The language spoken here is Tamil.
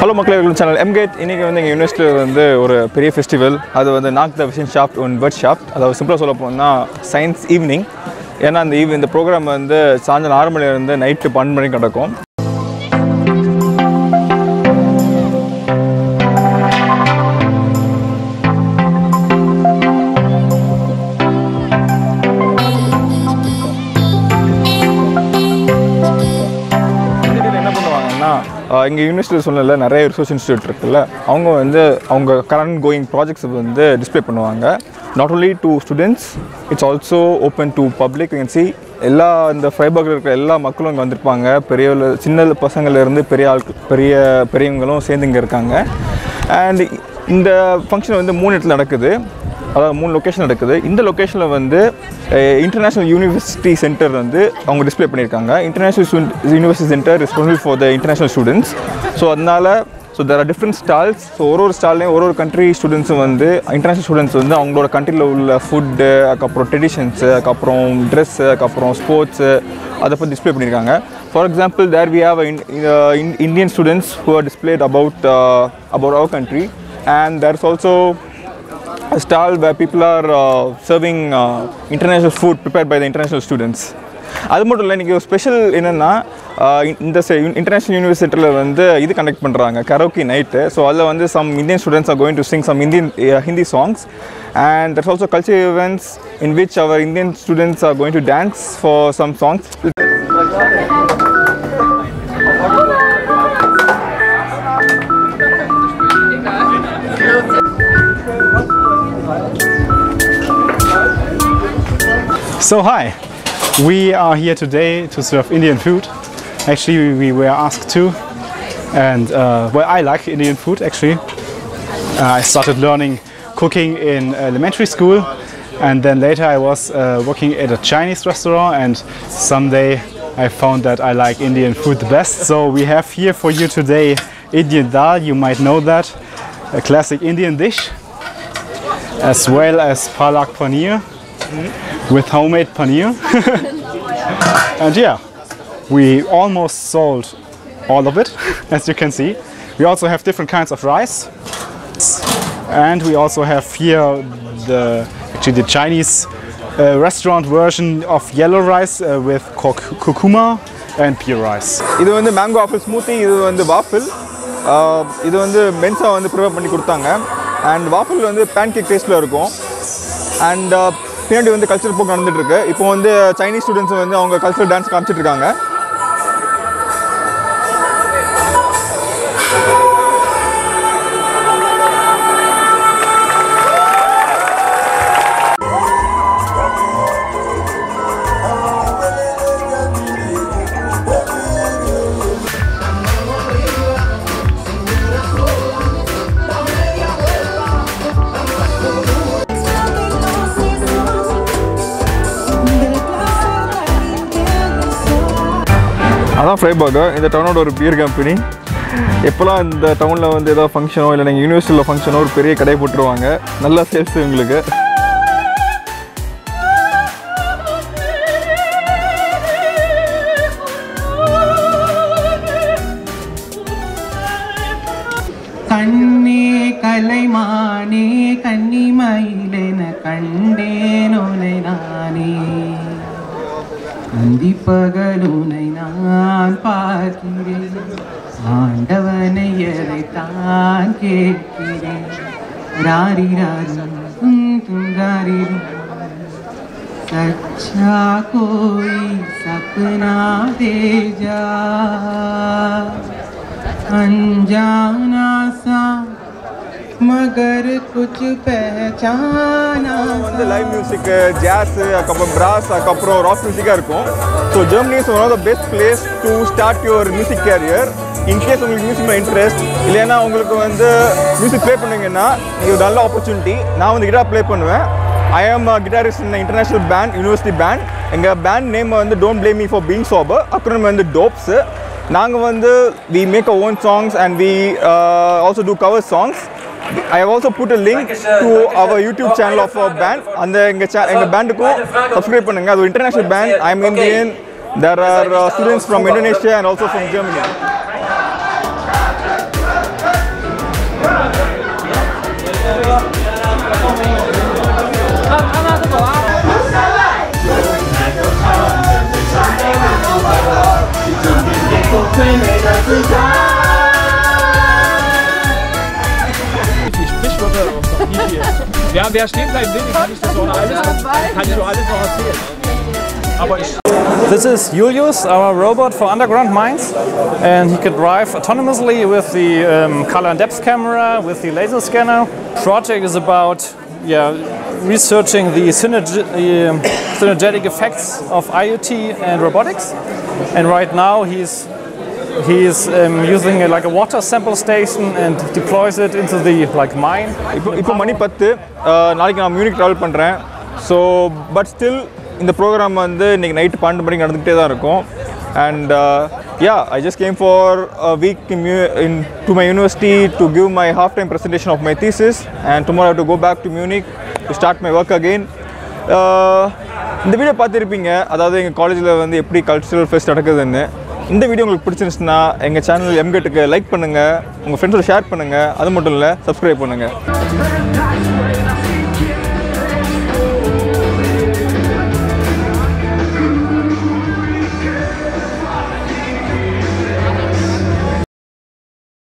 ஹலோ மக்களே வெல்கம் சேனல் எம்கேட் இன்றைக்கி வந்து எங்கள் யூனிவர்சிட்டியில் வந்து ஒரு பெரிய ஃபெஸ்டிவல் அது வந்து நாக் த விஷன் ஷாப்ட் ஒன் பர்ட் ஷாப்ட் அதாவது சிம்பிளாக சொல்ல போனால் சயின்ஸ் ஈவினிங் ஏன்னா அந்த ஈவ் இந்த ப்ரோக்ராம் வந்து சாயந்தரம் ஆறு மணிலேருந்து நைட்டு பன்னெண்டு மணிக்கு நடக்கும். எங்கள் யூனிவர்சிட்டி சொல்லல நிறைய ரிசர்ச் இன்ஸ்டியூட் இருக்குல்ல அவங்க வந்து அவங்க கரண்ட் கோயிங் ப்ராஜெக்ட்ஸ் வந்து டிஸ்ப்ளே பண்ணுவாங்க. Not only to students it's also open to public C எல்லா இந்த ஃபைபர்கில் இருக்கிற எல்லா மக்களும் இங்கே வந்திருப்பாங்க. பெரிய சின்ன பசங்கள்லேருந்து பெரிய ஆள் பெரிய பெரியவங்களும் சேர்ந்து இங்கே இருக்காங்க. அண்ட் இந்த ஃபங்க்ஷன் வந்து மூணு இடத்துல நடக்குது. அதாவது மூணு லொக்கேஷன் நடக்குது. இந்த லொக்கேஷனில் வந்து இன்டர்நேஷ்னல் யூனிவர்சிட்டி சென்டர் வந்து அவங்க டிஸ்ப்ளே பண்ணியிருக்காங்க. International university center responsible for the international students so அதனால so there are different stalls so ஒரு ஒரு ஸ்டால்லையும் ஒரு ஒரு கண்ட்ரி ஸ்டூடெண்ட்ஸும் வந்து இன்டர்நேஷ்னல் ஸ்டூடெண்ட்ஸ் வந்து அவங்களோட கண்ட்ரியில் உள்ள ஃபுட்டு அதுக்கப்புறம் ட்ரெடிஷன்ஸு அதுக்கப்புறம் ட்ரெஸ்ஸு அதுக்கப்புறம் ஸ்போர்ட்ஸு அதை பற்றி டிஸ்ப்ளே பண்ணியிருக்காங்க. For example there we have Indian students who are displayed about about our country and there is also a stall where people are uh, serving uh, international food prepared by the international students. அது மட்டும் இல்லை இன்றைக்கி ஒரு ஸ்பெஷல் என்னென்னா uh, இந்த இன்டர்நேஷ்னல் யூனிவர்சிட்டியில் வந்து இது கண்டக்ட் பண்ணுறாங்க கரோக்கி நைட்டு ஸோ அதில் வந்து some Indian students are going to sing some Indian Hindi songs and that's also culture events in which our Indian students are going to dance for some songs So hi, we are here today to serve Indian food. Actually, we were asked to, and uh, well, I like Indian food actually. Uh, I started learning cooking in elementary school, and then later I was uh, working at a Chinese restaurant, and someday I found that I like Indian food the best. So we have here for you today Indian dal. You might know that, a classic Indian dish, as well as palak paneer with homemade paneer. and yeah, we almost sold all of it, as you can see. We also have different kinds of rice. And we also have here the actually the Chinese uh, restaurant version of yellow rice uh, with kurk- kurkuma and pure rice. இது வந்து மேங்கோ ஆப்பிள் ஸ்மூத்தி இது வந்து வாஃபிள் இது வந்து மென்ஸா வந்து ப்ரிப்பேர் பண்ணி கொடுத்தாங்க அண்ட் வாஃபிள் வந்து பேன் கேக் டேஸ்ட்டில் இருக்கும் அண்ட் பின்னாடி வந்து கல்ச்சர் போக்கு நடந்துட்டு இருக்கு. இப்போ வந்து சைனீஸ் ஸ்டூடெண்ட்ஸ் வந்து அவங்க கல்ச்சர் டான்ஸ் காமிச்சிட்டு இருக்காங்க. அதான் ஃப்ரைபர்கர் இந்த டவுனோட ஒரு பியர் கம்பெனி எப்போல்லாம் இந்த டவுனில் வந்து ஏதாவது ஃபங்க்ஷனோ இல்லை நீங்கள் யூனிவர்சிட்டியில் ஃபங்க்ஷனோ ஒரு பெரிய கடை போட்டுருவாங்க. நல்லா சேல்ஸ் உங்களுக்கு கண்ணே கலைமானே கன்னிமயிலென கண்டேனோலை நானே. நந்தி பகலுனை நான். பார்க்கிறேன் ஆண்டவனை எதைத்தான் கேட்கிறேன் ராரி ராரி ராரி सच्चा कोई सपना दे जा अनजाना सा मगर कुछ पहचाना வந்து லைவ் மியூசிக்கு ஜாஸு அதுக்கப்புறம் பிராஸ் அதுக்கப்புறம் ராக் மியூசிக்காக இருக்கும் so Germany is one of the best place to start your music career in case உங்களுக்கு மியூசிக்கில் இன்ட்ரெஸ்ட் இல்லைன்னா உங்களுக்கு வந்து மியூசிக் ப்ளே பண்ணுவீங்கன்னா இது ஒரு நல்ல ஆப்பர்ச்சுனிட்டி நான் வந்து கிட்டார் ப்ளே பண்ணுவேன். I am guitarist in international band university band எங்கள் பேண்ட் நேம் வந்து don't play me for being sober அப்புறம் வந்து டோப்ஸு நாங்கள் வந்து we make a own songs and we also do cover songs I have also put a link to our YouTube channel of our band அந்த எங்கள் சே எங்கள் பேண்டுக்கும் சப்ஸ்கிரைப் பண்ணுங்கள் அது ஒரு international band I am Indian there are students from Indonesia and also from Germany Ja, wer stehen bleiben will, kann ich das auch alles, kann ich alles noch erzählen. Aber ich This is Julius, our robot for underground mines, and he can drive autonomously with the um, color and depth camera, with the laser scanner. Project is about yeah, researching the synergi- the, um, synergetic effects of IoT and robotics, and right now he's he's um, using a, like a water sample station and deploys it into the like mine. இப்போ இப்போ மணி பத்து அஹ், நாளைக்கு நான் மியூனிக் ட்ராவல் பண்ணுறேன் ஸோ பட் ஸ்டில் இந்த ப்ரோக்ராம் வந்து இன்றைக்கி நைட்டு பன்னெண்டு மணிக்கு நடந்துகிட்டே தான் இருக்கும். And yeah I just came for week in in to my university to give my half time presentation of my thesis and tomorrow to go back to Munich to start my work again இந்த வீடியோ பார்த்துருப்பீங்க. அதாவது எங்கள் காலேஜில் வந்து எப்படி கல்ச்சுரல் ஃபெஸ்ட் நடக்குதுன்னு. இந்த வீடியோ உங்களுக்கு பிடிச்சிருந்துச்சுன்னா எங்கள் சேனல் எம்கெட்டுக்கு லைக் பண்ணுங்கள் உங்கள் ஃப்ரெண்ட்ஸோட ஷேர் பண்ணுங்கள் அது மட்டும் இல்லை சப்ஸ்கிரைப் பண்ணுங்கள்